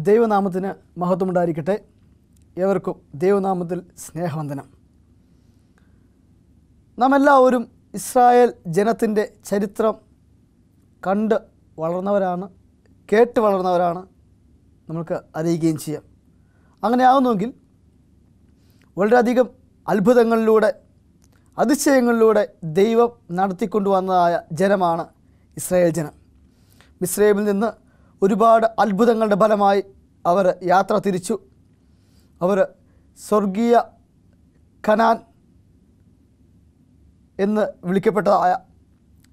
ദൈവനാമത്തിന് മഹത്വമുണ്ടായിരിക്കട്ടെ. ഏവർക്കും ദൈവനാമത്തിൽ സ്നേഹവന്ദനം. നാം എല്ലാവരും ഇസ്രായേൽ ജനത്തിന്റെ ചരിത്രം കണ്ട് വളർന്നവരാണ് കേട്ട് വളർന്നവരാണ് നമുക്ക് അറിയുകയും ചെയ്യാം. അങ്ങനെ ആകുന്നുവെങ്കിൽ വളരെയധികം അത്ഭുതങ്ങളിലൂടെ അതിശയങ്ങളിലൂടെ ദൈവം നടത്തിക്കൊണ്ടുവന്നതായ ജനമാണ് ഇസ്രായേൽ ജനം. മിസ്രൈമിൽ നിന്ന് ഒരുപാട് അത്ഭുതങ്ങളുടെ ഫലമായി അവർ യാത്ര തിരിച്ചു. അവർ സ്വർഗീയ കനാൻ എന്ന് വിളിക്കപ്പെട്ടതായ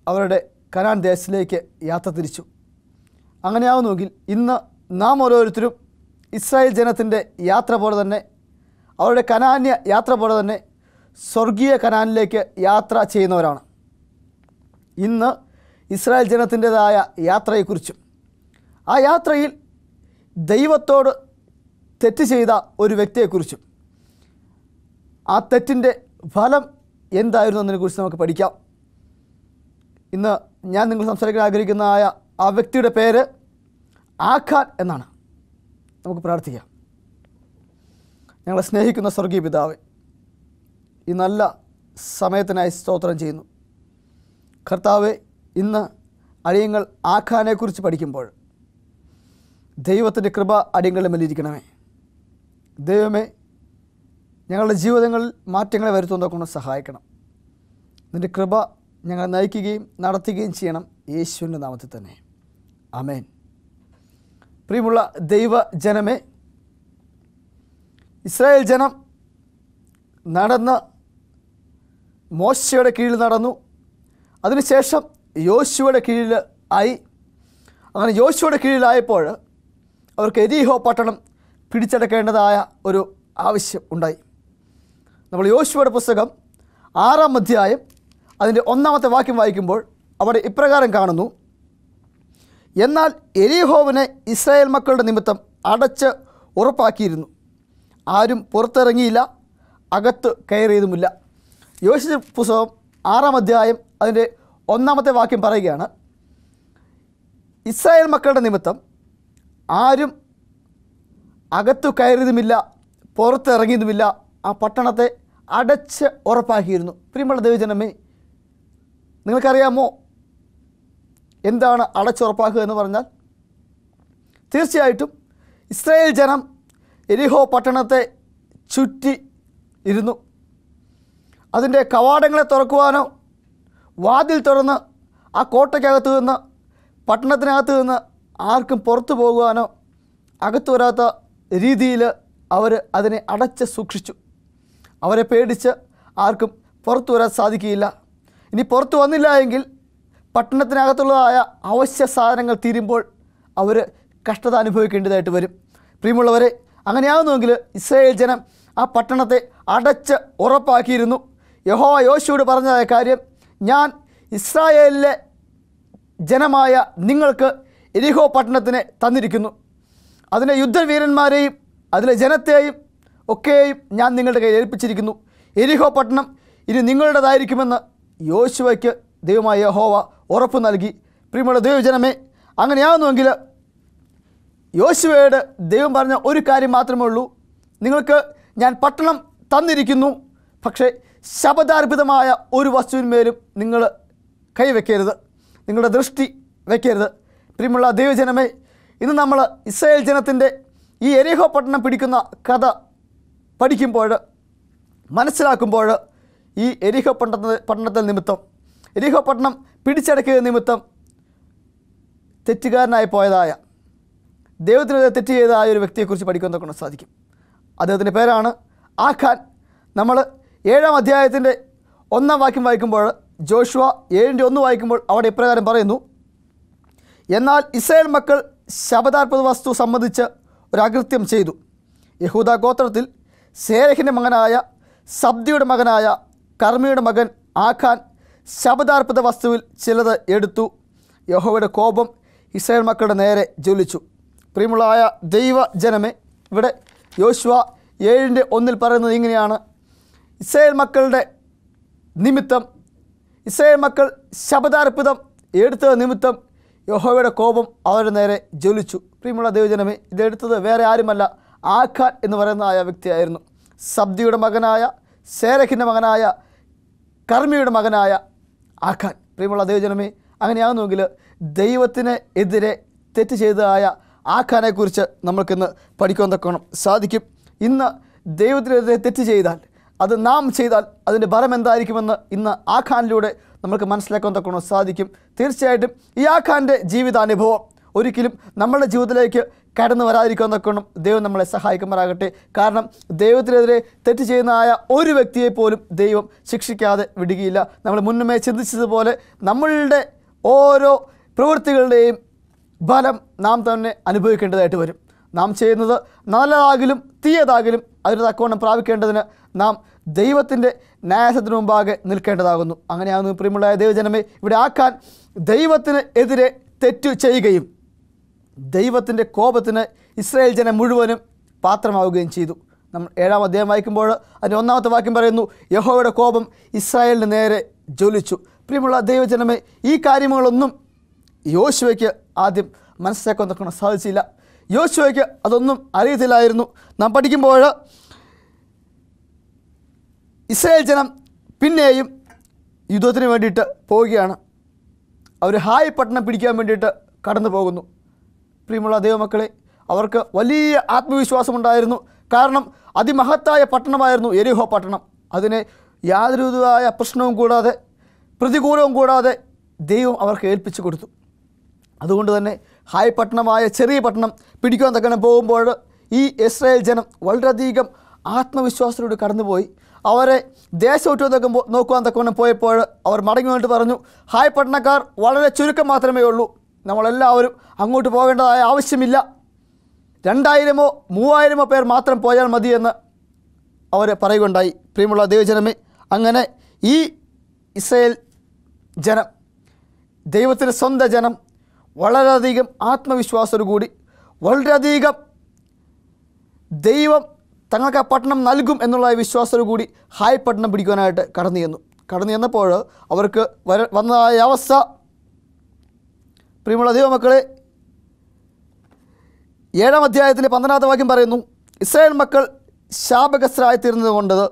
അവരുടെ കനാൻ ദേശത്തിലേക്ക് യാത്ര തിരിച്ചു. അങ്ങനെയാവുന്നുവെങ്കിൽ ഇന്ന് നാം ഓരോരുത്തരും ഇസ്രായേൽ ജനത്തിന്റെ യാത്ര പോലെ തന്നെ അവരുടെ കനാന്യ യാത്ര പോലെ തന്നെ സ്വർഗീയ കനാനിലേക്ക് യാത്ര ചെയ്യുന്നവരാണ്. ഇന്ന് ഇസ്രായേൽ ജനത്തിന്റെതായ യാത്രയെക്കുറിച്ചും ആ യാത്രയിൽ ദൈവത്തോട് തെറ്റ് ചെയ്ത ഒരു വ്യക്തിയെക്കുറിച്ചും ആ തെറ്റിന്റെ ഫലം എന്തായിരുന്നു എന്നതിനെക്കുറിച്ച് നമുക്ക് പഠിക്കാം. ഇന്ന് ഞാൻ നിങ്ങൾ സംസാരിക്കാൻ ആഗ്രഹിക്കുന്നതായ ആ വ്യക്തിയുടെ പേര് ആഖാൻ എന്നാണ്. നമുക്ക് പ്രാർത്ഥിക്കാം. ഞങ്ങളെ സ്നേഹിക്കുന്ന സ്വർഗീയ പിതാവ് ഈ നല്ല സമയത്തിനായി സ്തോത്രം ചെയ്യുന്നു. കർത്താവ് ഇന്ന് അടിയങ്ങൾ ആഖാനെക്കുറിച്ച് പഠിക്കുമ്പോൾ ദൈവത്തിന്റെ കൃപ അടിയങ്ങളുടെ മേലിരിക്കണമേ. ദൈവമേ ഞങ്ങളുടെ ജീവിതങ്ങളിൽ മാറ്റങ്ങളെ വരുത്തുന്ന കൊണ്ട് സഹായിക്കണം. നിന്റെ കൃപ ഞങ്ങളെ നയിക്കുകയും നടത്തുകയും ചെയ്യണം യേശുവിന്റെ നാമത്തിൽ തന്നെ. അമേൻ പ്രിയമുള്ള ദൈവ ജനമേ ഇസ്രായേൽ ജനം നടന്ന് മോശയുടെ കീഴിൽ നടന്നു. അതിനുശേഷം യോശുവയുടെ കീഴിൽ ആയി. അങ്ങനെ യോശുവയുടെ കീഴിലായപ്പോൾ അവർക്ക് എരിഹോ പട്ടണം പിടിച്ചെടുക്കേണ്ടതായ ഒരു ആവശ്യം ഉണ്ടായി. നമ്മൾ യോശുവയുടെ പുസ്തകം ആറാം അധ്യായം അതിന്റെ ഒന്നാമത്തെ വാക്യം വായിക്കുമ്പോൾ അവിടെ ഇപ്രകാരം കാണുന്നു. എന്നാൽ എരിഹോവിനെ ഇസ്രായേൽ മക്കളുടെ നിമിത്തം അടച്ച് ഉറപ്പാക്കിയിരുന്നു. ആരും പുറത്തിറങ്ങിയില്ല അകത്ത് കയറിയതുമില്ല. യോശു പുസ്തകം ആറാം അധ്യായം അതിന്റെ ഒന്നാമത്തെ വാക്യം പറയുകയാണ് ഇസ്രായേൽ മക്കളുടെ നിമിത്തം ആരും അകത്തു കയറിയതുമില്ല പുറത്തിറങ്ങിയതുമില്ല. ആ പട്ടണത്തെ അടച്ച് ഉറപ്പാക്കിയിരുന്നു. പ്രിയമുള്ള ദൈവജനമേ നിങ്ങൾക്കറിയാമോ എന്താണ് അടച്ചുറപ്പാക്കുക എന്ന് പറഞ്ഞാൽ? തീർച്ചയായിട്ടും ഇസ്രായേൽ ജനം എരിഹോ പട്ടണത്തെ ചുറ്റി ഇരുന്നു. അതിന്റെ കവാടങ്ങളെ തുറക്കുവാനോ വാതിൽ തുറന്ന് ആ കോട്ടയ്ക്കകത്ത് നിന്ന് പട്ടണത്തിനകത്ത് നിന്ന് ആർക്കും പുറത്തു പോകുവാനോ അകത്തു വരാത്ത രീതിയിൽ അവർ അതിനെ അടച്ച് സൂക്ഷിച്ചു. അവരെ പേടിച്ച് ആർക്കും പുറത്തു വരാൻ സാധിക്കുകയില്ല. ഇനി പുറത്തു വന്നില്ല എങ്കിൽ പട്ടണത്തിനകത്തുള്ളതായ അവശ്യ സാധനങ്ങൾ തീരുമ്പോൾ അവർ കഷ്ടത അനുഭവിക്കേണ്ടതായിട്ട് വരും. പ്രിയമുള്ളവരെ അങ്ങനെയാകുന്നുവെങ്കിൽ ഇസ്രായേൽ ജനം ആ പട്ടണത്തെ അടച്ച് ഉറപ്പാക്കിയിരുന്നു. യഹോ യോശുവോട് പറഞ്ഞതായ കാര്യം ഞാൻ ഇസ്രായേലിലെ ജനമായ നിങ്ങൾക്ക് എരിഹോ പട്ടണത്തിനെ തന്നിരിക്കുന്നു. അതിലെ യുദ്ധവീരന്മാരെയും അതിലെ ജനത്തെയും ഒക്കെയും ഞാൻ നിങ്ങളുടെ കയ്യിൽ ഏൽപ്പിച്ചിരിക്കുന്നു. എരിഹോ പട്ടണം ഇനി നിങ്ങളുടേതായിരിക്കുമെന്ന് യോശുവയ്ക്ക് ദൈവമായ യഹോവ ഉറപ്പ് നൽകി. പ്രിയമുള്ള ദൈവജനമേ അങ്ങനെയാകുന്നുവെങ്കിൽ യോശുവയോട് ദൈവം പറഞ്ഞ ഒരു കാര്യം മാത്രമേ ഉള്ളൂ. നിങ്ങൾക്ക് ഞാൻ പട്ടണം തന്നിരിക്കുന്നു പക്ഷേ ശബദാർപ്പിതമായ ഒരു വസ്തുവിന്മേലും നിങ്ങൾ കൈവയ്ക്കരുത് നിങ്ങളുടെ ദൃഷ്ടി വയ്ക്കരുത് പ്രിയമുള്ള ദൈവജനമേ ഇന്ന് നമ്മൾ ഇസ്രായേൽ ജനത്തിന്റെ ഈ എരിഹോ പട്ടണം പിടിക്കുന്ന കഥ പഠിക്കുമ്പോൾ മനസ്സിലാക്കുമ്പോൾ ഈ എരിഹോ പട്ടണ പട്ടണത്തിൽ നിമിത്തം എരിഹോ പട്ടണം പിടിച്ചടക്കിയ നിമിത്തം തെറ്റുകാരനായി പോയതായ ദൈവത്തിനെതിരെ തെറ്റ് ചെയ്തതായ ഒരു വ്യക്തിയെക്കുറിച്ച് പഠിക്കാൻ കൊണ്ട് സാധിക്കും. അദ്ദേഹത്തിന്റെ പേരാണ് ആഖാൻ. നമ്മൾ ഏഴാം അധ്യായത്തിന്റെ ഒന്നാം വാക്യം വായിക്കുമ്പോൾ ജോഷുവ ഏഴിന്റെ ഒന്ന് വായിക്കുമ്പോൾ അവിടെ ഇപ്രകാരം പറയുന്നു എന്നാൽ ഇസ്രായേൽ മക്കൾ ശബദാർപ്പത വസ്തു സംബന്ധിച്ച് ഒരു അകൃത്യം ചെയ്തു. യഹൂദ ഗോത്രത്തിൽ സേരഹിന്റെ മകനായ സബ്ദിയുടെ മകനായ കർമ്മിയുടെ മകൻ ആഖാൻ ശബദാർപ്പിത വസ്തുവിൽ ചിലത് എടുത്തു. യഹോവയുടെ കോപം ഇസ്രായേൽ മക്കളുടെ നേരെ ജ്വലിച്ചു. പ്രിയമുള്ളായ ദൈവ ജനമേ ഇവിടെ യോശുവ ഏഴിന്റെ ഒന്നിൽ പറയുന്നത് ഇങ്ങനെയാണ്. ഇസ്രായേൽ മക്കളുടെ നിമിത്തം ഇസ്രായേൽ മക്കൾ ശബദാർപ്പിതം എടുത്ത നിമിത്തം യഹോവയുടെ കോപം അവരുടെ നേരെ ജ്വലിച്ചു. പ്രിയമുള്ള ദൈവജനമേ ഇതെടുത്തത് വേറെ ആരുമല്ല ആഖാൻ എന്ന് പറയുന്ന ആ വ്യക്തിയായിരുന്നു. സബ്ദിയുടെ മകനായ സേരഖിന്റെ മകനായ കർമ്മിയുടെ മകനായ ആഖാൻ. പ്രിയമുള്ള ദൈവജനമേ അങ്ങനെയാകുന്നുവെങ്കിൽ ദൈവത്തിന് എതിരെ തെറ്റ് ചെയ്തതായ ആഖാനെക്കുറിച്ച് നമുക്കിന്ന് പഠിക്കാൻ തക്കണം സാധിക്കും. ഇന്ന് ദൈവത്തിനെതിരെ തെറ്റ് ചെയ്താൽ അത് നാം ചെയ്താൽ അതിന്റെ ഫലം എന്തായിരിക്കുമെന്ന് ഇന്ന് ആഖാനിലൂടെ നമുക്ക് മനസ്സിലാക്കാൻ തക്കണോ സാധിക്കും. തീർച്ചയായിട്ടും ആഖാന്റെ ജീവിതാനുഭവം ഒരിക്കലും നമ്മുടെ ജീവിതത്തിലേക്ക് കടന്നു വരാതിരിക്കാൻ തക്കണം ദൈവം നമ്മളെ സഹായിക്കുമാറാകട്ടെ. കാരണം ദൈവത്തിനെതിരെ തെറ്റ് ചെയ്യുന്നതായ ഒരു വ്യക്തിയെ പോലും ദൈവം ശിക്ഷിക്കാതെ വിടുകയില്ല. നമ്മൾ മുന്നമേ ചിന്തിച്ചതുപോലെ നമ്മളുടെ ഓരോ പ്രവൃത്തികളുടെയും ഫലം നാം തന്നെ അനുഭവിക്കേണ്ടതായിട്ട് വരും. നാം ചെയ്യുന്നത് നല്ലതാകിലും തീയതാകിലും അതിന് തക്കവണ്ണം പ്രാപിക്കേണ്ടതിന് നാം ദൈവത്തിന്റെ ന്യായസത്തിന് മുമ്പാകെ നിൽക്കേണ്ടതാകുന്നു. അങ്ങനെയാണ് പ്രിയമുള്ള ദൈവജനമേ ഇവിടെ ആക്കാൻ ദൈവത്തിന് എതിരെ തെറ്റു ചെയ്യുകയും ദൈവത്തിന്റെ കോപത്തിന് ഇസ്രായേൽ ജനം മുഴുവനും പാത്രമാവുകയും ചെയ്തു. നമ്മൾ ഏഴാം അധ്യായം വായിക്കുമ്പോൾ അതിന്റെ ഒന്നാമത്തെ വാക്യം പറയുന്നു യഹോയുടെ കോപം ഇസ്രായേലിന് നേരെ ജ്വലിച്ചു. പ്രിയമുള്ള ദൈവജനമേ ഈ കാര്യങ്ങളൊന്നും യോശുവയ്ക്ക് ആദ്യം മനസ്സിലാക്കാൻ നോക്കണം സാധിച്ചില്ല. യോശുവയ്ക്ക് അതൊന്നും അറിയത്തില്ലായിരുന്നു. നാം പഠിക്കുമ്പോൾ ഇസ്രായേൽ ജനം പിന്നെയും യുദ്ധത്തിന് വേണ്ടിയിട്ട് പോവുകയാണ്. അവർ ഹായ് പട്ടണം പിടിക്കാൻ വേണ്ടിയിട്ട് കടന്നു പോകുന്നു. പ്രിയമുള്ള ദൈവമക്കളെ അവർക്ക് വലിയ ആത്മവിശ്വാസമുണ്ടായിരുന്നു കാരണം അതിമഹത്തായ പട്ടണമായിരുന്നു എരിഹോ പട്ടണം. അതിനെ യാതൊരു വിധമായ പ്രശ്നവും കൂടാതെ പ്രതികൂലവും കൂടാതെ ദൈവം അവർക്ക് ഏൽപ്പിച്ചു കൊടുത്തു. അതുകൊണ്ട് തന്നെ ഹായ് പട്ടണമായ ചെറിയ പട്ടണം പിടിക്കുവാൻ തക്കണം പോകുമ്പോൾ ഈ ഇസ്രായേൽ ജനം വളരെയധികം ആത്മവിശ്വാസത്തിലൂടെ കടന്നുപോയി. അവരെ ദേശം ഒറ്റ നോക്കുമ്പോൾ നോക്കുവാൻ തക്കവണ്ണം പോയപ്പോൾ അവർ മടങ്ങി വന്നിട്ട് പറഞ്ഞു ഹായ് പട്ടണക്കാർ വളരെ ചുരുക്കം മാത്രമേ ഉള്ളൂ. നമ്മളെല്ലാവരും അങ്ങോട്ട് പോകേണ്ടതായ ആവശ്യമില്ല. രണ്ടായിരമോ മൂവായിരമോ പേർ മാത്രം പോയാൽ മതിയെന്ന് അവർ പറയുകയുണ്ടായി. പ്രിയമുള്ള ദൈവജനമേ അങ്ങനെ ഈ ഇസ്രയേൽ ജനം ദൈവത്തിന്റെ സ്വന്തം ജനം വളരെയധികം ആത്മവിശ്വാസത്തോടുകൂടി വളരെയധികം ദൈവം തങ്ങൾക്ക് ആ പട്ടണം നൽകും എന്നുള്ള വിശ്വാസത്തോടുകൂടി ഹായ് പട്ടണം പിടിക്കുവാനായിട്ട് കടന്നു ചെന്നു. കടന്നു ചെന്നപ്പോൾ അവർക്ക് വര വന്നതായ അവസ്ഥ. പ്രിയമുള്ള ദൈവമക്കളെ ഏഴാം അധ്യായത്തിലെ പന്ത്രണ്ടാമത്തെ വാക്യം പറയുന്നു ഇസ്രായേൽ മക്കൾ ശാപഗ്രസ്തരായി തീർന്നത് കൊണ്ടത്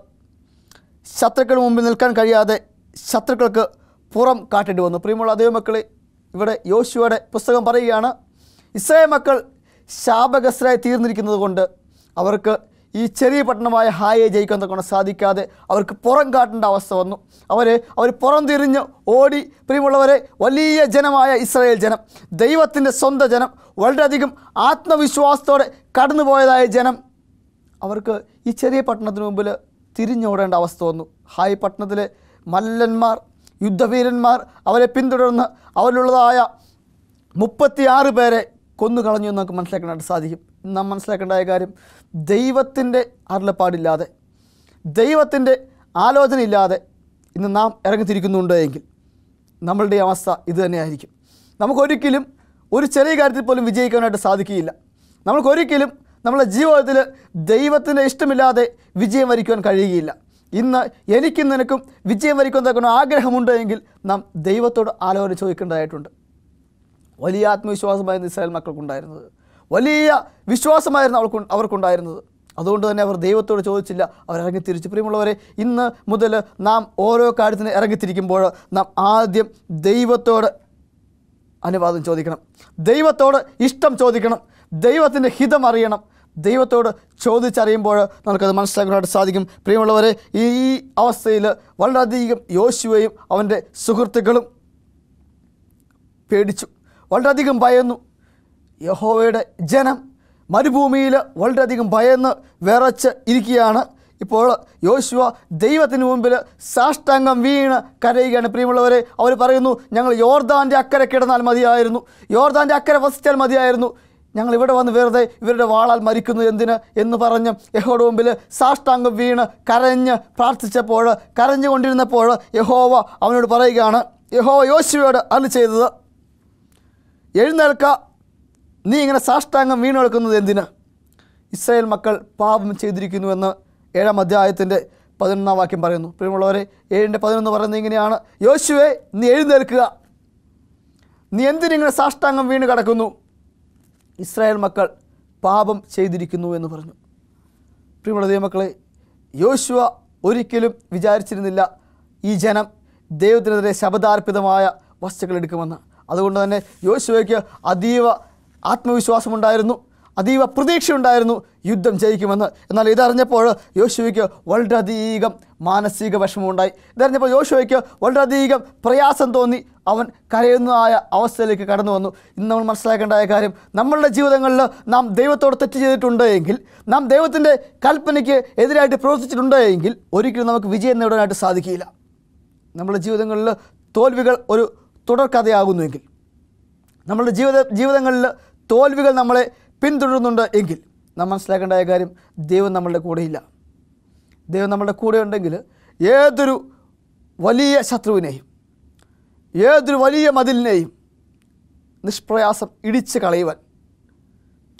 ശത്രുക്കൾ മുമ്പിൽ നിൽക്കാൻ കഴിയാതെ ശത്രുക്കൾക്ക് പുറം കാട്ടേണ്ടി വന്നു. പ്രിയമുള്ള ദൈവമക്കളെ ഇവിടെ യോശുവയുടെ പുസ്തകം പറയുകയാണ് ഇസ്രായേൽ മക്കൾ ശാപഗ്രസ്തരായി തീർന്നിരിക്കുന്നത് കൊണ്ട് അവർക്ക് ഈ ചെറിയ പട്ടണമായ ഹായെ ജയിക്കാൻ കൊണ്ട് സാധിക്കാതെ അവർക്ക് പുറം കാട്ടേണ്ട അവസ്ഥ വന്നു. അവർ അവർ പുറം തിരിഞ്ഞ് ഓടി. പ്രിയമുള്ളവരെ വലിയ ജനമായ ഇസ്രായേൽ ജനം ദൈവത്തിന്റെ സ്വന്തം ജനം വളരെയധികം ആത്മവിശ്വാസത്തോടെ കടന്നുപോയതായ ജനം അവർക്ക് ഈ ചെറിയ പട്ടണത്തിന് മുമ്പിൽ തിരിഞ്ഞോടേണ്ട അവസ്ഥ വന്നു. ഹായ് പട്ടണത്തിലെ മല്ലന്മാർ യുദ്ധവീരന്മാർ അവരെ പിന്തുടർന്ന് അവരിലുള്ളതായ മുപ്പത്തിയാറ് പേരെ കൊന്നുകളഞ്ഞു എന്ന് നമുക്ക് മനസ്സിലാക്കാനായിട്ട് സാധിക്കും. നാം മനസ്സിലാക്കേണ്ടായ കാര്യം ദൈവത്തിന്റെ അരുളപ്പാടില്ലാതെ ദൈവത്തിന്റെ ആലോചന ഇല്ലാതെ ഇന്ന് നാം ഇറങ്ങിത്തിരിക്കുന്നുണ്ട് എങ്കിൽ നമ്മളുടെ അവസ്ഥ ഇത് തന്നെയായിരിക്കും. നമുക്കൊരിക്കലും ഒരു ചെറിയ കാര്യത്തിൽ പോലും വിജയിക്കാനായിട്ട് സാധിക്കുകയില്ല. നമുക്കൊരിക്കലും നമ്മുടെ ജീവിതത്തിൽ ദൈവത്തിന്റെ ഇഷ്ടമില്ലാതെ വിജയം വരിക്കുവാൻ കഴിയുകയില്ല. ഇന്ന് എനിക്കും നിനക്കും വിജയം വരിക്കാൻ തക്കുന്ന ആഗ്രഹമുണ്ട് എങ്കിൽ നാം ദൈവത്തോട് ആലോചന ചോദിക്കേണ്ടതായിട്ടുണ്ട്. വലിയ ആത്മവിശ്വാസമായിരുന്നു ഇസ്രായേൽ മക്കൾക്കുണ്ടായിരുന്നത്. വലിയ വിശ്വാസമായിരുന്നു അവൾക്ക് അവർക്കുണ്ടായിരുന്നത്. അതുകൊണ്ട് തന്നെ അവർ ദൈവത്തോട് ചോദിച്ചില്ല. അവർ ഇറങ്ങിത്തിരിച്ചു. പ്രിയമുള്ളവരെ ഇന്ന് മുതൽ നാം ഓരോ കാര്യത്തിന് ഇറങ്ങിത്തിരിക്കുമ്പോൾ നാം ആദ്യം ദൈവത്തോട് അനുവാദം ചോദിക്കണം. ദൈവത്തോട് ഇഷ്ടം ചോദിക്കണം. ദൈവത്തിന്റെ ഹിതം അറിയണം. ദൈവത്തോട് ചോദിച്ചറിയുമ്പോൾ നമുക്കത് മനസ്സിലാക്കാനായിട്ട് സാധിക്കും. പ്രിയമുള്ളവരെ ഈ അവസ്ഥയിൽ വളരെയധികം യോശുവയും അവന്റെ സുഹൃത്തുക്കളും പേടിച്ചു. വളരെയധികം ഭയന്നു. യഹോവയുടെ ജനം മരുഭൂമിയിൽ വളരെയധികം ഭയന്ന് വിറച്ച് ഇരിക്കുകയാണ്. ഇപ്പോൾ യോശുവ ദൈവത്തിന് മുമ്പിൽ സാഷ്ടാംഗം വീണ് കരയുകയാണ്. പ്രിയമുള്ളവരെ അവർ പറയുന്നു ഞങ്ങൾ യോർദാന്റെ അക്കരെ കിടന്നാൽ മതിയായിരുന്നു. യോർദാന്റെ അക്കരെ വസിച്ചാൽ മതിയായിരുന്നു. ഞങ്ങൾ ഇവിടെ വന്ന് വെറുതെ ഇവരുടെ വാളാൽ മരിക്കുന്നു എന്തിന് എന്ന് പറഞ്ഞ് യഹോയുടെ മുമ്പിൽ സാഷ്ടാംഗം വീണ് കരഞ്ഞ് പ്രാർത്ഥിച്ചപ്പോൾ കരഞ്ഞുകൊണ്ടിരുന്നപ്പോൾ യഹോവ അവനോട് പറയുകയാണ് യഹോവ യോശുവയോട് അല്ല ചെയ്തത് എഴുന്നേൽക്ക നീ ഇങ്ങനെ സാഷ്ടാംഗം വീണ് കിടക്കുന്നത് എന്തിന്? ഇസ്രായേൽ മക്കൾ പാപം ചെയ്തിരിക്കുന്നുവെന്ന് ഏഴാം അധ്യായത്തിന്റെ പതിനൊന്നാം വാക്യം പറയുന്നു. പ്രിയമുള്ളവരെ ഏഴിന്റെ പതിനൊന്ന് പറയുന്നത് ഇങ്ങനെയാണ് യോശുവെ നീ എഴുന്നേൽക്കുക. നീ എന്തിനിങ്ങനെ സാഷ്ടാംഗം വീണ് കിടക്കുന്നു? ഇസ്രായേൽ മക്കൾ പാപം ചെയ്തിരിക്കുന്നു എന്ന് പറഞ്ഞു. പ്രിയമുള്ള ദൈവമക്കളെ യോശുവ ഒരിക്കലും വിചാരിച്ചിരുന്നില്ല ഈ ജനം ദൈവത്തിനെതിരെ ശബദാർപ്പിതമായ വസ്തുക്കൾ എടുക്കുമെന്ന്. അതുകൊണ്ട് തന്നെ യോശുവയ്ക്ക് അതീവ ആത്മവിശ്വാസമുണ്ടായിരുന്നു അതീവ പ്രതീക്ഷയുണ്ടായിരുന്നു യുദ്ധം ജയിക്കുമെന്ന്. എന്നാൽ ഇതറിഞ്ഞപ്പോൾ യോശുവയ്ക്ക് വളരെയധികം മാനസിക വിഷമമുണ്ടായി. ഇതറിഞ്ഞപ്പോൾ യോശുവയ്ക്ക് വളരെയധികം പ്രയാസം തോന്നി. അവൻ കരയുന്നതായ അവസ്ഥയിലേക്ക് കടന്നു വന്നു. ഇന്ന് നമ്മൾ മനസ്സിലാക്കേണ്ടതായ കാര്യം നമ്മളുടെ ജീവിതങ്ങളിൽ നാം ദൈവത്തോട് തെറ്റ് ചെയ്തിട്ടുണ്ട് എങ്കിൽ നാം ദൈവത്തിന്റെ കൽപ്പനയ്ക്ക് എതിരായിട്ട് പ്രവർത്തിച്ചിട്ടുണ്ട് എങ്കിൽ ഒരിക്കലും നമുക്ക് വിജയം നേടാനായിട്ട് സാധിക്കില്ല. നമ്മുടെ ജീവിതങ്ങളിൽ തോൽവികൾ ഒരു തുടർക്കഥയാകുന്നുവെങ്കിൽ നമ്മളുടെ ജീവിത ജീവിതങ്ങളിൽ തോൽവികൾ നമ്മളെ പിന്തുടരുന്നുണ്ട് എങ്കിൽ നാം മനസ്സിലാക്കേണ്ട കാര്യം ദൈവം നമ്മളുടെ കൂടെയില്ല. ദൈവം നമ്മളുടെ കൂടെ ഉണ്ടെങ്കിൽ ഏതൊരു വലിയ ശത്രുവിനെയും ഏതൊരു വലിയ മതിലിനെയും നിഷ്പ്രയാസം ഇടിച്ച് കളയുവാൻ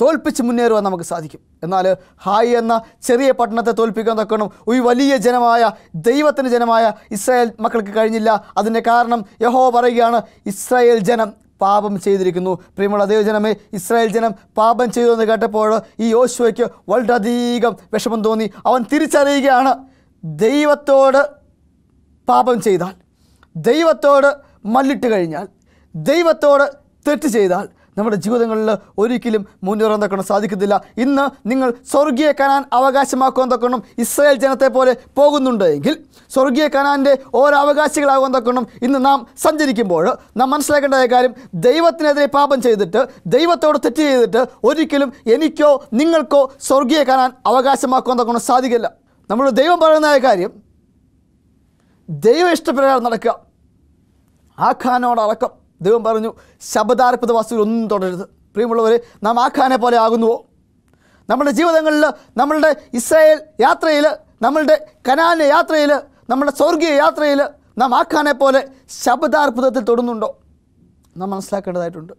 തോൽപ്പിച്ച് മുന്നേറുവാൻ നമുക്ക് സാധിക്കും. എന്നാൽ ഹായ് എന്ന ചെറിയ പട്ടണത്തെ തോൽപ്പിക്കാൻ തക്കണം ഒരു വലിയ ജനമായ ദൈവത്തിന്റെ ജനമായ ഇസ്രായേൽ മക്കൾക്ക് കഴിഞ്ഞില്ല. അതിന്റെ കാരണം യഹോ പറയുകയാണ് ഇസ്രായേൽ ജനം പാപം ചെയ്തിരിക്കുന്നു. പ്രിയമുള്ള ദൈവജനമേ ഇസ്രായേൽ ജനം പാപം ചെയ്തു എന്ന് കേട്ടപ്പോൾ ഈ യോശുവയ്ക്ക് വളരെയധികം വിഷമം തോന്നി. അവൻ തിരിച്ചറിയുകയാണ് ദൈവത്തോട് പാപം ചെയ്താൽ ദൈവത്തോട് മല്ലിട്ട് കഴിഞ്ഞാൽ ദൈവത്തോട് തെറ്റ് ചെയ്താൽ നമ്മുടെ ജീവിതങ്ങളിൽ ഒരിക്കലും മുന്നേറാൻ തക്കണം സാധിക്കത്തില്ല. ഇന്ന് നിങ്ങൾ സ്വർഗീയ കനാൻ അവകാശമാക്കുവാൻ തക്കണം ഇസ്രായേൽ ജനത്തെ പോലെ പോകുന്നുണ്ട് എങ്കിൽ സ്വർഗീയ കനാന്റെ ഓരോ അവകാശികളാകുവാൻ തക്കണം ഇന്ന് നാം സഞ്ചരിക്കുമ്പോൾ നാം മനസ്സിലാക്കേണ്ടതായ കാര്യം ദൈവത്തിനെതിരെ പാപം ചെയ്തിട്ട് ദൈവത്തോട് തെറ്റ് ചെയ്തിട്ട് ഒരിക്കലും എനിക്കോ നിങ്ങൾക്കോ സ്വർഗീയ കനാൻ അവകാശമാക്കുവാൻ തക്കണം സാധിക്കില്ല. നമ്മൾ ദൈവം പറയുന്നതായ കാര്യം ദൈവ ഇഷ്ടപ്രകാരം നടക്കുക. ആ ഖാനോട് അടക്കം ദൈവം പറഞ്ഞു ശബദാർപ്പിത വസ്തുവിൽ ഒന്നും തുടരുത് പ്രിയമുള്ളവരെ നാം ആ ഖാനെ പോലെ ആകുന്നുവോ? നമ്മുടെ ജീവിതങ്ങളിൽ നമ്മളുടെ ഇസ്രായേൽ യാത്രയിൽ നമ്മളുടെ കനാന യാത്രയിൽ നമ്മുടെ സ്വർഗീയ യാത്രയിൽ നാം ആ ഖാനെ പോലെ ശബദാർപ്പിതത്തിൽ തൊടുന്നുണ്ടോ? നാം മനസ്സിലാക്കേണ്ടതായിട്ടുണ്ട്.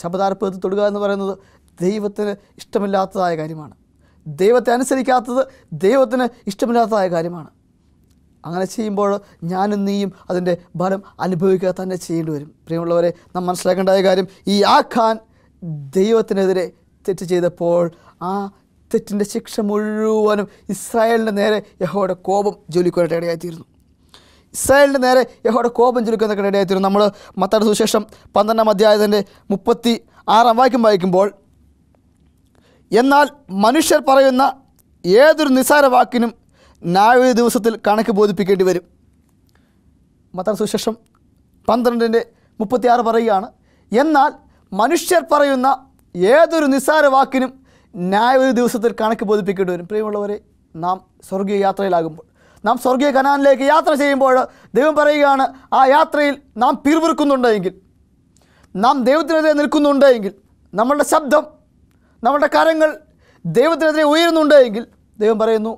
ശബദാർപ്പിതത്തിൽ തൊടുക എന്ന് പറയുന്നത് ദൈവത്തിന് ഇഷ്ടമില്ലാത്തതായ കാര്യമാണ്. ദൈവത്തെ അനുസരിക്കാത്തത് ദൈവത്തിന് ഇഷ്ടമില്ലാത്തതായ കാര്യമാണ്. അങ്ങനെ ചെയ്യുമ്പോൾ ഞാനും നീയും അതിന്റെ ഫലം അനുഭവിക്കുക തന്നെ ചെയ്യേണ്ടി വരും. പ്രിയമുള്ളവരെ നാം മനസ്സിലാക്കേണ്ടതായ കാര്യം ഈ ആഖാൻ ദൈവത്തിനെതിരെ തെറ്റ് ചെയ്തപ്പോൾ ആ തെറ്റിന്റെ ശിക്ഷ മുഴുവനും ഇസ്രായേലിന്റെ നേരെ യഹോയുടെ കോപം ജ്വലിക്കുവാനായിട്ട് ഇടയായിത്തീരുന്നു. ഇസ്രായേലിന്റെ നേരെ യഹോയുടെ കോപം ജ്വലിക്കുന്നതൊക്കെ ഇടയായിത്തീരുന്നു. നമ്മൾ മത്തയുടെ സുശേഷം പന്ത്രണ്ടാം അധ്യായത്തിന്റെ മുപ്പത്തി ആറാം വാക്യം വായിക്കുമ്പോൾ എന്നാൽ മനുഷ്യർ പറയുന്ന ഏതൊരു നിസ്സാര വാക്കിനും ന്യായ ദിവസത്തിൽ കണക്ക് ബോധിപ്പിക്കേണ്ടി വരും. മത്താൻ സുശേഷം പന്ത്രണ്ടിന്റെ മുപ്പത്തിയാറ് പറയുകയാണ് എന്നാൽ മനുഷ്യർ പറയുന്ന ഏതൊരു നിസ്സാര വാക്കിനും ന്യായ ദിവസത്തിൽ കണക്ക് ബോധിപ്പിക്കേണ്ടി വരും. പ്രിയമുള്ളവരെ നാം സ്വർഗീയ യാത്രയിലാകുമ്പോൾ നാം സ്വർഗീയ കനാനിലേക്ക് യാത്ര ചെയ്യുമ്പോൾ ദൈവം പറയുകയാണ് ആ യാത്രയിൽ നാം പിറുപിറുക്കുന്നുണ്ടെങ്കിൽ നാം ദൈവത്തിനെതിരെ നിൽക്കുന്നുണ്ടെങ്കിൽ നമ്മളുടെ ശബ്ദം നമ്മളുടെ കരങ്ങൾ ദൈവത്തിനെതിരെ ഉയരുന്നുണ്ടെങ്കിൽ ദൈവം പറയുന്നു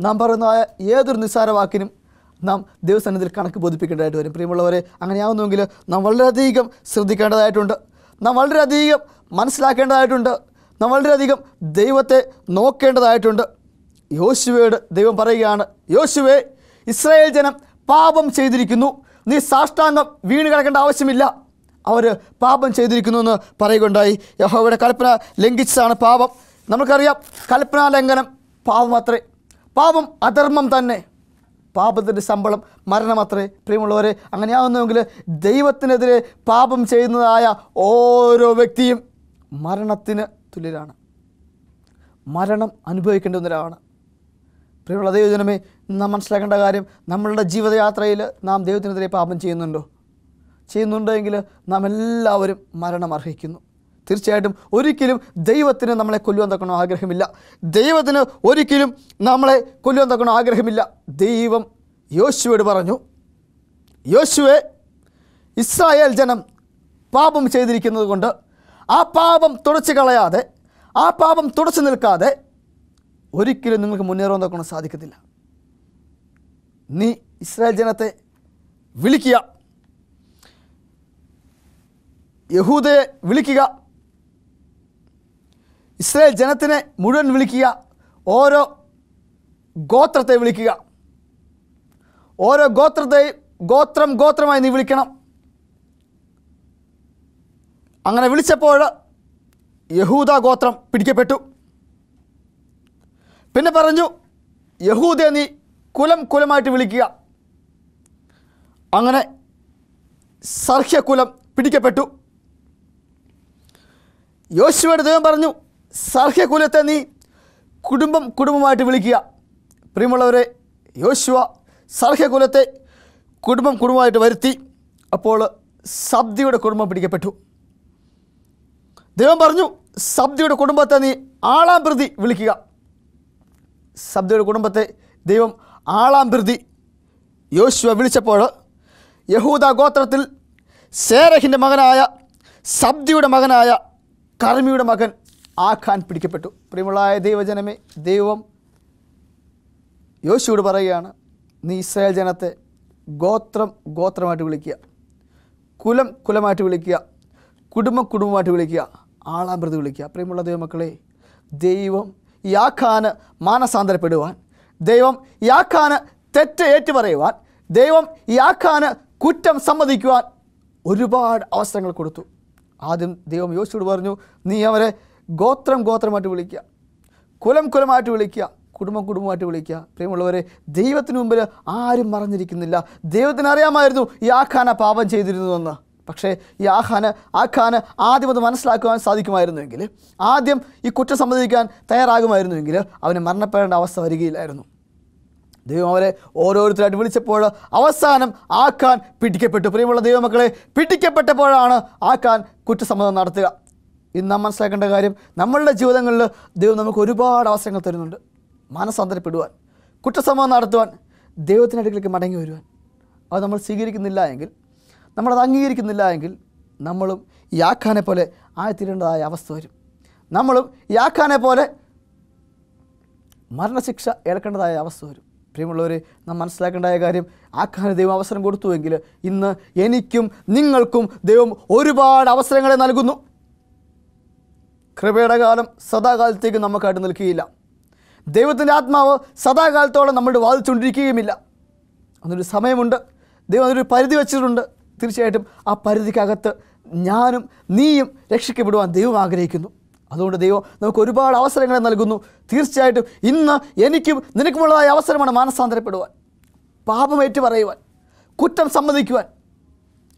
നാം പറയുന്ന ഏതൊരു നിസ്സാര വാക്കിനും നാം ദൈവസന്നിധിയിൽ കണക്ക് ബോധിപ്പിക്കേണ്ടതായിട്ട് വരും. പ്രിയമുള്ളവരെ അങ്ങനെയാവുന്നുവെങ്കിൽ നാം വളരെയധികം ശ്രദ്ധിക്കേണ്ടതായിട്ടുണ്ട്. നാം വളരെയധികം മനസ്സിലാക്കേണ്ടതായിട്ടുണ്ട്. നാം വളരെയധികം ദൈവത്തെ നോക്കേണ്ടതായിട്ടുണ്ട്. യോശുവയോട് ദൈവം പറയുകയാണ് യോശുവേ ഇസ്രായേൽ ജനം പാപം ചെയ്തിരിക്കുന്നു. നീ സാഷ്ടാംഗം വീണ് കിടക്കേണ്ട ആവശ്യമില്ല. അവർ പാപം ചെയ്തിരിക്കുന്നു എന്ന് പറയുകയുണ്ടായി. യഹോവയുടെ കൽപ്പന ലംഘിച്ചതാണ് പാപം. നമുക്കറിയാം കൽപ്പനാ ലംഘനം പാപമത്രേ. പാപം അധർമ്മം തന്നെ. പാപത്തിന്റെ ശമ്പളം മരണമത്രേ പ്രിയമുള്ളവരെ. അങ്ങനെയാകുന്നുവെങ്കിൽ ദൈവത്തിനെതിരെ പാപം ചെയ്യുന്നതായ ഓരോ വ്യക്തിയും മരണത്തിന് തുല്യരാണ്. മരണം അനുഭവിക്കേണ്ട ഒന്നിലാണ് പ്രിയമുള്ള ദൈവജനമേ നാം മനസ്സിലാക്കേണ്ട കാര്യം നമ്മളുടെ ജീവിതയാത്രയിൽ നാം ദൈവത്തിനെതിരെ പാപം ചെയ്യുന്നുണ്ടോ? ചെയ്യുന്നുണ്ടെങ്കിൽ നാം എല്ലാവരും മരണം അർഹിക്കുന്നു തീർച്ചയായിട്ടും ഒരിക്കലും ദൈവത്തിന് നമ്മളെ കൊല്ലുവാൻ തക്കണോ ആഗ്രഹമില്ല. ദൈവത്തിന് ഒരിക്കലും നമ്മളെ കൊല്ലുവാൻ തക്കണോ ആഗ്രഹമില്ല. ദൈവം യോശുവോട് പറഞ്ഞു യോശുവെ ഇസ്രായേൽ ജനം പാപം ചെയ്തിരിക്കുന്നത് കൊണ്ട് ആ പാപം തുടച്ചു കളയാതെ ആ പാപം തുടച്ചു നിൽക്കാതെ ഒരിക്കലും നിങ്ങൾക്ക് മുന്നേറാൻ നോക്കണം സാധിക്കത്തില്ല. നീ ഇസ്രായേൽ ജനത്തെ വിളിക്കുക. യഹൂദയെ വിളിക്കുക. ഇസ്രായേൽ ജനത്തിനെ മുഴുവൻ വിളിക്കുക ഓരോ ഗോത്രത്തെ വിളിക്കുക. ഓരോ ഗോത്രത്തെ ഗോത്രം ഗോത്രമായി നീ വിളിക്കണം. അങ്ങനെ വിളിച്ചപ്പോൾ യഹൂദ ഗോത്രം പിടിക്കപ്പെട്ടു. പിന്നെ പറഞ്ഞു യഹൂദ നീ കുലം കുലമായിട്ട് വിളിക്കുക. അങ്ങനെ സർഹ്യകുലം പിടിക്കപ്പെട്ടു. യോശുവയുടെ ദൈവം പറഞ്ഞു സർഹ്യകുലത്തെ നീ കുടുംബം കുടുംബമായിട്ട് വിളിക്കുക. പ്രിയമുള്ളവരെ യോശുവ സർഹ്യകുലത്തെ കുടുംബം കുടുംബമായിട്ട് വരുത്തി. അപ്പോൾ സബ്ദിയുടെ കുടുംബം പിടിക്കപ്പെട്ടു. ദൈവം പറഞ്ഞു സബ്ദിയുടെ കുടുംബത്തെ നീ ആളാം പ്രതി വിളിക്കുക. സബ്ദിയുടെ കുടുംബത്തെ ദൈവം ആളാം പ്രതി യോശുവ വിളിച്ചപ്പോൾ യഹൂദ ഗോത്രത്തിൽ സേരഹിന്റെ മകനായ സബ്ദിയുടെ മകനായ കർമ്മിയുടെ മകൻ ആഖാൻ പിടിക്കപ്പെട്ടു. പ്രിയമുള്ളായ ദൈവജനമേ ദൈവം യോശുവോട് പറയുകയാണ് നീ ഇസ്രായേൽ ജനത്തെ ഗോത്രം ഗോത്രമായിട്ട് വിളിക്കുക. കുലം കുലമായിട്ട് വിളിക്കുക. കുടുംബം കുടുംബമായിട്ട് വിളിക്കുക. ആളാം വിളിക്കുക. പ്രിയമുള്ള ദൈവമക്കളെ ദൈവം ഈ ആഖാന് മാനസാന്തരപ്പെടുവാൻ ദൈവം ഈ ആഖാന് തെറ്റ് ഏറ്റുപറയുവാൻ ദൈവം ഈ ആഖാന് കുറ്റം സമ്മതിക്കുവാൻ ഒരുപാട് അവസരങ്ങൾ കൊടുത്തു. ആദ്യം ദൈവം യോശുവോട് പറഞ്ഞു നീ അവരെ ഗോത്രം ഗോത്രമായിട്ട് വിളിക്കുക. കുലം കുലമായിട്ട് വിളിക്കുക. കുടുംബം കുടുംബമായിട്ട് വിളിക്കുക. പ്രിയമുള്ളവരെ ദൈവത്തിന് മുമ്പിൽ ആരും മറഞ്ഞിരിക്കുന്നില്ല. ദൈവത്തിന് അറിയാമായിരുന്നു ഈ ആഖാന പാപം ചെയ്തിരുന്നുവെന്ന് പക്ഷേ ഈ ആഖാന ആഖാന് ആദ്യം അത് മനസ്സിലാക്കുവാൻ സാധിക്കുമായിരുന്നുവെങ്കിൽ ആദ്യം ഈ കുറ്റം സമ്മതിക്കാൻ തയ്യാറാകുമായിരുന്നുവെങ്കിൽ അവന് മരണപ്പെടേണ്ട അവസ്ഥ വരികയില്ലായിരുന്നു. ദൈവം അവരെ ഓരോരുത്തരായിട്ട് വിളിച്ചപ്പോൾ അവസാനം ആക്കാൻ പിടിക്കപ്പെട്ടു. പ്രിയമുള്ള ദൈവമക്കളെ പിടിക്കപ്പെട്ടപ്പോഴാണ് ആക്കാൻ കുറ്റസമ്മതം നടത്തുക. ഇന്ന് നാം മനസ്സിലാക്കേണ്ട കാര്യം നമ്മളുടെ ജീവിതങ്ങളിൽ ദൈവം നമുക്ക് ഒരുപാട് അവസരങ്ങൾ തരുന്നുണ്ട്. മനസ്സാന്തരപ്പെടുവാൻ കുറ്റസമ്മതം നടത്തുവാൻ ദൈവത്തിന്റെ അടുക്കിലേക്ക് മടങ്ങി വരുവാൻ. അത് നമ്മൾ സ്വീകരിക്കുന്നില്ല എങ്കിൽ നമ്മളത് അംഗീകരിക്കുന്നില്ല എങ്കിൽ നമ്മളും ഈ ആഖാനെ പോലെ ആയിത്തീരേണ്ടതായ അവസ്ഥ വരും. നമ്മളും ഈ ആഖാനെ പോലെ മരണശിക്ഷ ഏൽക്കേണ്ടതായ അവസ്ഥ വരും. പ്രിയമുള്ളവർ നാം മനസ്സിലാക്കേണ്ടതായ കാര്യം ആഖാന് ദൈവം അവസരം കൊടുത്തുവെങ്കിൽ ഇന്ന് എനിക്കും നിങ്ങൾക്കും ദൈവം ഒരുപാട് അവസരങ്ങളെ നൽകുന്നു. കൃപയുടെ കാലം സദാകാലത്തേക്ക് നമുക്കായിട്ട് നിൽക്കുകയില്ല. ദൈവത്തിന്റെ ആത്മാവ് സദാകാലത്തോളം നമ്മളുടെ വാദിച്ചുകൊണ്ടിരിക്കുകയുമില്ല. അതിനൊരു സമയമുണ്ട്. ദൈവം അതിനൊരു പരിധി വെച്ചിട്ടുണ്ട്. തീർച്ചയായിട്ടും ആ പരിധിക്കകത്ത് ഞാനും നീയും രക്ഷിക്കപ്പെടുവാൻ ദൈവം ആഗ്രഹിക്കുന്നു. അതുകൊണ്ട് ദൈവം നമുക്ക് ഒരുപാട് അവസരങ്ങളെ നൽകുന്നു. തീർച്ചയായിട്ടും ഇന്ന് എനിക്കും നിനക്കുമുള്ളതായ അവസരമാണ് മാനസാന്തരപ്പെടുവാൻ പാപമേറ്റ് പറയുവാൻ കുറ്റം സമ്മതിക്കുവാൻ.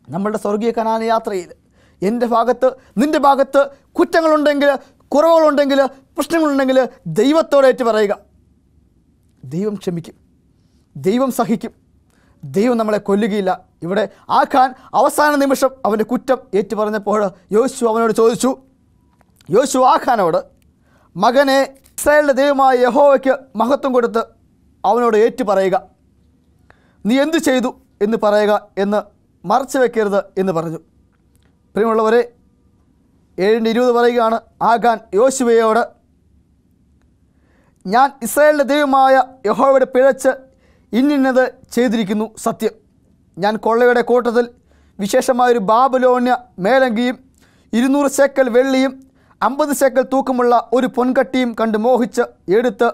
നമ്മളുടെ സ്വർഗീയ കനാന യാത്രയിൽ എന്റെ ഭാഗത്ത് നിന്റെ ഭാഗത്ത് കുറ്റങ്ങളുണ്ടെങ്കിൽ കുറവുകളുണ്ടെങ്കിൽ പ്രശ്നങ്ങളുണ്ടെങ്കിൽ ദൈവത്തോടേറ്റ് പറയുക. ദൈവം ക്ഷമിക്കും. ദൈവം സഹിക്കും. ദൈവം നമ്മളെ കൊല്ലുകയില്ല. ഇവിടെ ആഖാൻ അവസാന നിമിഷം അവന്റെ കുറ്റം ഏറ്റു പറഞ്ഞപ്പോൾ യോശു അവനോട് ചോദിച്ചു യോശു ആഖാനോട് മകനെ ഇസ്രായേലിന്റെ ദൈവമായ യഹോവയ്ക്ക് മഹത്വം കൊടുത്ത് അവനോട് ഏറ്റു പറയുക. നീ എന്തു ചെയ്തു എന്ന് പറയുക എന്ന് മറച്ചു വെക്കരുത് എന്ന് പറഞ്ഞു. പ്രിയമുള്ളവരെ ഏഴിന്റെ ഇരുപത് പറയുകയാണ് ആകാൻ യോശുവയോട് ഞാൻ ഇസ്രായേലിന്റെ ദൈവമായ യഹോവയുടെ പിഴച്ച് ഇന്നിന്നത് ചെയ്തിരിക്കുന്നു സത്യം. ഞാൻ കൊള്ളയുടെ കൂട്ടത്തിൽ വിശേഷമായൊരു ബാബുലോണ്യ മേലങ്കിയും ഇരുന്നൂറ് ശേക്കൽ വെള്ളിയും അമ്പത് ശേക്കൽ തൂക്കമുള്ള ഒരു പൊൻകട്ടിയും കണ്ട് മോഹിച്ച് എടുത്ത്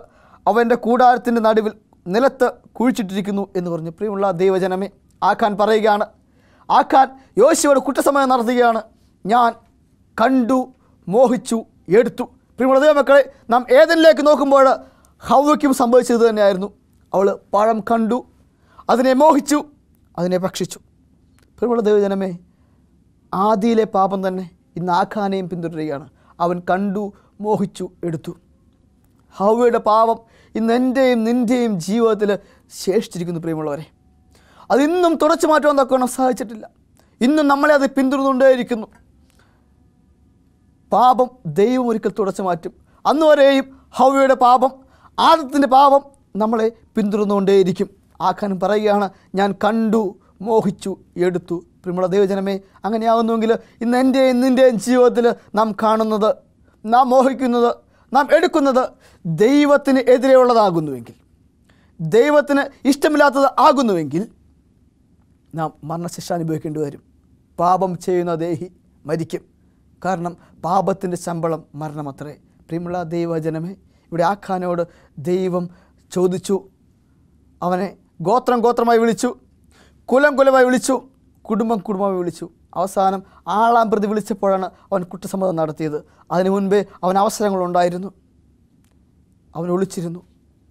അവന്റെ കൂടാരത്തിന്റെ നടുവിൽ നിലത്ത് കുഴിച്ചിട്ടിരിക്കുന്നു എന്ന് പറഞ്ഞു. പ്രിയമുള്ള ദൈവജനമേ ആഖാൻ പറയുകയാണ് ആഖാൻ യോശുവോട് കുറ്റസമയം നടത്തുകയാണ്. ഞാൻ കണ്ടു മോഹിച്ചു എടുത്തു. പ്രിയമുള്ള ദൈവമക്കളെ നാം ഏതിലേക്ക് നോക്കുമ്പോൾ ഹൗവയ്ക്കും സംഭവിച്ചത് തന്നെയായിരുന്നു. അവൾ പഴം കണ്ടു അതിനെ മോഹിച്ചു അതിനെ ഭക്ഷിച്ചു. പ്രിയമുള്ള ദൈവജനമേ ആദിയിലെ പാപം തന്നെ ഇന്ന് ആഖാനെയും പിന്തുടരുകയാണ്. അവൻ കണ്ടു മോഹിച്ചു എടുത്തു. ഹൗവയുടെ പാപം ഇന്ന് എന്റെയും നിന്റെയും ജീവിതത്തിൽ ശേഷിച്ചിരിക്കുന്നു പ്രിയമുള്ളവരെ. അതിന്നും തുടച്ചു മാറ്റുവാൻ തക്കവണ്ണം സാധിച്ചിട്ടില്ല ഇന്നും നമ്മളെ അത് പിന്തുടർന്നുകൊണ്ടേയിരിക്കുന്നു. പാപം ദൈവം ഒരിക്കൽ തുടച്ചു മാറ്റും. അന്ന് വരെയും ഹൗവയുടെ പാപം ആദത്തിന്റെ പാപം നമ്മളെ പിന്തുടർന്നുകൊണ്ടേയിരിക്കും. ആഖാനും പറയുകയാണ് ഞാൻ കണ്ടു മോഹിച്ചു എടുത്തു. പ്രിയമുള്ള ദൈവജനമേ അങ്ങനെയാകുന്നുവെങ്കിൽ ഇന്ന് എന്റെയും നിന്റെയും ജീവിതത്തിൽ നാം കാണുന്നത് നാം മോഹിക്കുന്നത് നാം എടുക്കുന്നത് ദൈവത്തിന് എതിരെയുള്ളതാകുന്നുവെങ്കിൽ ദൈവത്തിന് ഇഷ്ടമില്ലാത്തത് ആകുന്നുവെങ്കിൽ നാം മരണശിക്ഷ അനുഭവിക്കേണ്ടി വരും. പാപം ചെയ്യുന്ന ദേഹി മരിക്കും. കാരണം പാപത്തിന്റെ ശമ്പളം മരണമത്രേ. പ്രിയമുള്ള ദൈവജനമേ ഇവിടെ ആഖാനോട് ദൈവം ചോദിച്ചു. അവനെ ഗോത്രം ഗോത്രമായി വിളിച്ചു. കുലം കുലമായി വിളിച്ചു. കുടുംബം കുടുംബമായി വിളിച്ചു. അവസാനം ആളാം പ്രതി വിളിച്ചപ്പോഴാണ് അവൻ കുറ്റസമ്മതം നടത്തിയത്. അതിനു മുൻപേ അവൻ അവസരങ്ങളുണ്ടായിരുന്നു അവൻ ഒളിച്ചിരുന്നു.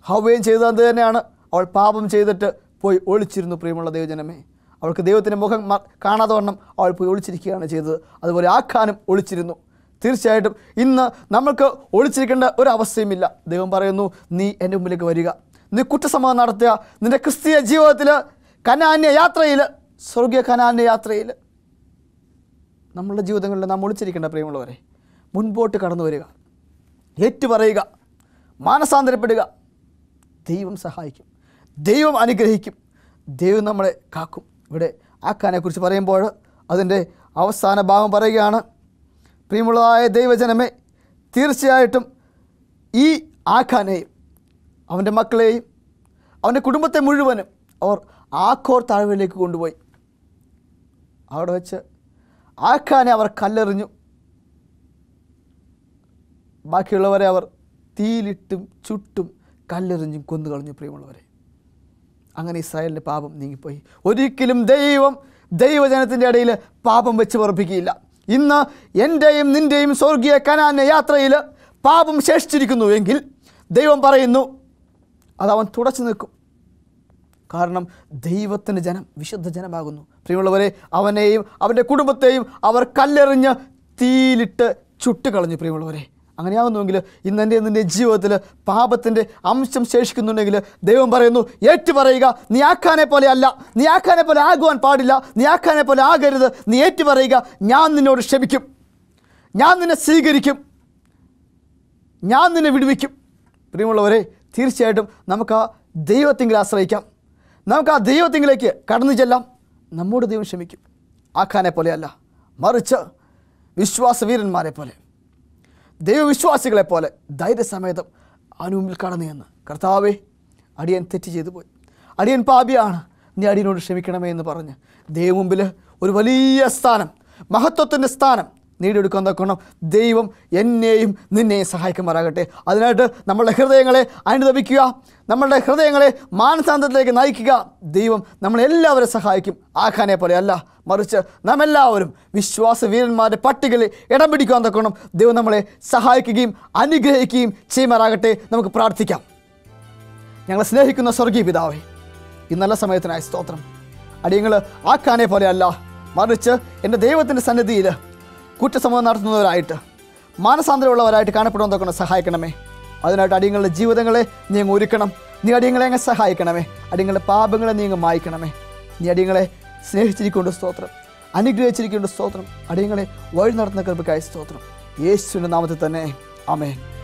ഹൗവേം ചെയ്തത് തന്നെയാണ്. അവൾ പാപം ചെയ്തിട്ട് പോയി ഒളിച്ചിരുന്നു പ്രിയമുള്ള ദൈവജനമേ. അവൾക്ക് ദൈവത്തിന്റെ മുഖം കാണാതെ വണ്ണം അവൾ പോയി ഒളിച്ചിരിക്കുകയാണ് ചെയ്തത്. അതുപോലെ ആഖാനും ഒളിച്ചിരുന്നു. തീർച്ചയായിട്ടും ഇന്ന് നമ്മൾക്ക് ഒളിച്ചിരിക്കേണ്ട ഒരു അവസ്ഥയുമില്ല. ദൈവം പറയുന്നു നീ എന്റെ മുമ്പിലേക്ക് വരിക. നീ കുറ്റസമ്മതം നടത്തുക. നിന്റെ ക്രിസ്തീയ ജീവിതത്തിൽ കനാന്യ യാത്രയിൽ സ്വർഗീയ കനാന്യ യാത്രയിൽ നമ്മളുടെ ജീവിതങ്ങളിൽ നാം ഒളിച്ചിരിക്കേണ്ട പ്രിയമുള്ളവരെ മുൻപോട്ട് കടന്നു വരിക. ഏറ്റുപറയുക. മാനസാന്തരപ്പെടുക. ദൈവം സഹായിക്കും. ദൈവം അനുഗ്രഹിക്കും. ദൈവം നമ്മളെ കാക്കും. ഇവിടെ ആക്കാനെക്കുറിച്ച് പറയുമ്പോൾ അതിന്റെ അവസാന ഭാഗം പറയുകയാണ് പ്രിയമുള്ളതായ ദൈവജനമേ തീർച്ചയായിട്ടും ഈ ആഖാനെയും അവന്റെ മക്കളെയും അവന്റെ കുടുംബത്തെ മുഴുവനും അവർ ആഖോർ താഴ്വരയിലേക്ക് കൊണ്ടുപോയി. അവിടെ വെച്ച് ആഖാനെ അവർ കല്ലെറിഞ്ഞു. ബാക്കിയുള്ളവരെ അവർ തീയിലിട്ടും ചുട്ടും കല്ലെറിഞ്ഞും കൊന്നുകളഞ്ഞു പ്രിയമുള്ളവരെ. അങ്ങനെ ഇസ്രായേലിന്റെ പാപം നീങ്ങിപ്പോയി. ഒരിക്കലും ദൈവം ദൈവജനത്തിന്റെ ഇടയിൽ പാപം വെച്ച് പറപ്പിക്കുകയില്ല ഇന്ന് എന്റെയും നിന്റെയും സ്വർഗീയ കനാന്യ യാത്രയിൽ പാപം ശേഷിച്ചിരിക്കുന്നു എങ്കിൽ ദൈവം പറയുന്നു അതവൻ തുടച്ചു നിൽക്കും. കാരണം ദൈവത്തിന്റെ ജനം വിശുദ്ധ ജനമാകുന്നു. പ്രിയമുള്ളവരെ അവനെയും അവന്റെ കുടുംബത്തെയും അവർ കല്ലെറിഞ്ഞ് തീയിലിട്ട് ചുട്ടുകളഞ്ഞു പ്രിയമുള്ളവരെ. അങ്ങനെയാകുന്നുവെങ്കിൽ ഇന്ന് എന്റെ നിന്റെ ജീവിതത്തിൽ പാപത്തിന്റെ അംശം ശേഷിക്കുന്നുണ്ടെങ്കിൽ ദൈവം പറയുന്നു ഏറ്റു പറയുക നീ ആക്കാനെ പോലെ അല്ല നീ ആക്കാനെ പോലെ ആകുവാൻ പാടില്ല നീ ആക്കാനെ പോലെ ആകരുത് നീ ഏറ്റു പറയുക ഞാൻ നിന്നോട് ക്ഷമിക്കും ഞാൻ നിന്നെ സ്വീകരിക്കും ഞാൻ നിന്നെ വിടുവിക്കും. പ്രിയമുള്ളവരെ തീർച്ചയായിട്ടും നമുക്ക് ആ ദൈവത്തെങ്കിൽ ആശ്രയിക്കാം. നമുക്ക് ആ ദൈവത്തെങ്കിലേക്ക് കടന്നു ചെല്ലാം. നമ്മോട് ദൈവം ക്ഷമിക്കും. ആക്കാനെ പോലെയല്ല മറിച്ച് വിശ്വാസവീരന്മാരെ പോലെ. ദൈവവിശ്വാസികളെ പോലെ ധൈര്യസമേതം അവന് മുമ്പിൽ കടന്നു എന്ന് കർത്താവേ അടിയൻ തെറ്റ് ചെയ്തു പോയി. അടിയൻ പാപിയാണ് നീ അടിയനോട് ക്ഷമിക്കണമേ എന്ന് പറഞ്ഞ്. ദൈവം മുമ്പിൽ ഒരു വലിയ സ്ഥാനം മഹത്വത്തിന്റെ സ്ഥാനം നേടിയെടുക്കാൻ തക്കണം ദൈവം എന്നെയും നിന്നെയും സഹായിക്കുമാറാകട്ടെ. അതിനായിട്ട് നമ്മളുടെ ഹൃദയങ്ങളെ അനുദപിക്കുക. നമ്മളുടെ ഹൃദയങ്ങളെ മാനസാന്തത്തിലേക്ക് നയിക്കുക. ദൈവം നമ്മളെല്ലാവരും സഹായിക്കും. ആഖാനെ പോലെ അല്ല മറിച്ച് നാം എല്ലാവരും വിശ്വാസ വീരന്മാരുടെ പട്ടികയിൽ ഇടം പിടിക്കാൻ തക്കണം ദൈവം നമ്മളെ സഹായിക്കുകയും അനുഗ്രഹിക്കുകയും ചെയ്യുമാറാകട്ടെ നമുക്ക് പ്രാർത്ഥിക്കാം. ഞങ്ങളെ സ്നേഹിക്കുന്ന സ്വർഗീയ പിതാവേ ഈ നല്ല സമയത്തിനായി സ്തോത്രം. അടിയങ്ങൾ ആക്കാനെ പോലെ അല്ല മറിച്ച് എന്റെ ദൈവത്തിന്റെ സന്നിധിയിൽ കുറ്റസമ്മതം നടത്തുന്നവരായിട്ട് മാനസാന്തരമുള്ളവരായിട്ട് കാണപ്പെടുവാൻ തൊക്കെ സഹായിക്കണമേ. അതിനായിട്ട് അടിയങ്ങളുടെ ജീവിതങ്ങളെ നീ അങ്ങ് ഒരുക്കണം. നീ അടിയങ്ങളെ അങ്ങ് സഹായിക്കണമേ. അടിയങ്ങളുടെ പാപങ്ങളെ നീ അങ്ങ് മായ്ക്കണമേ. നീ അടിയങ്ങളെ സ്നേഹിച്ചിരിക്കൊണ്ട് സ്തോത്രം. അനുഗ്രഹിച്ചിരിക്കൊണ്ട് സ്തോത്രം. അടിയങ്ങളെ വഴി നടത്തുന്ന കൃപക്കായി സ്തോത്രം. യേശുവിന്റെ നാമത്തിൽ തന്നെ. അമേൻ